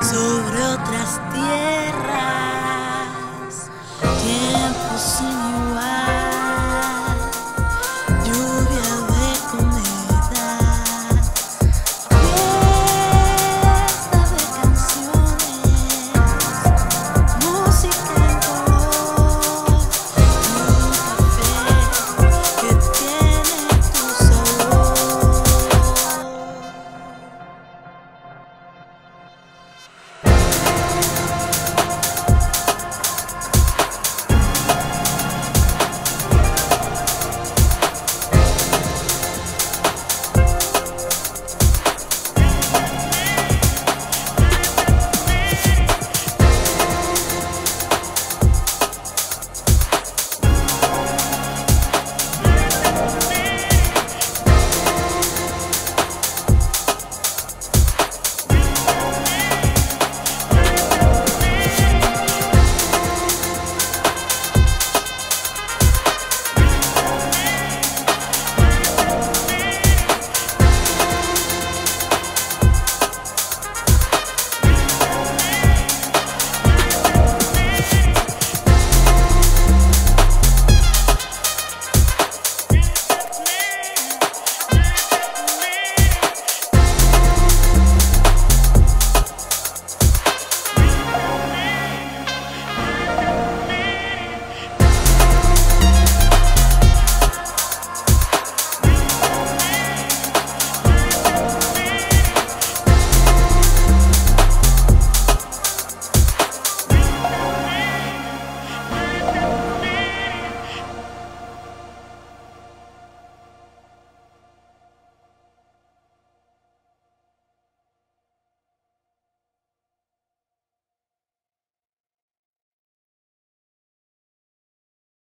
sobre otras tierras.